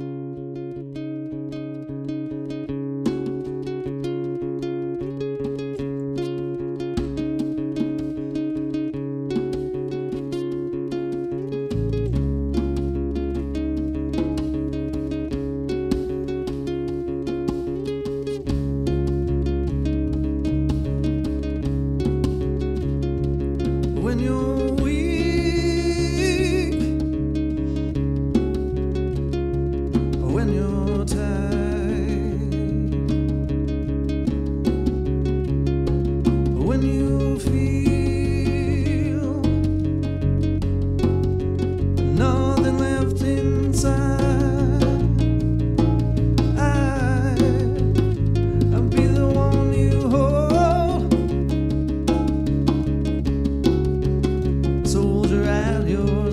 you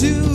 to